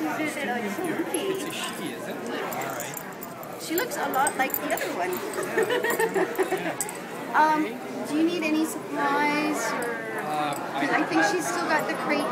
It's a she, is it? All right. She looks a lot like the other one. um, do you need any supplies? Or, Uh, 'cause I think she's still got the crate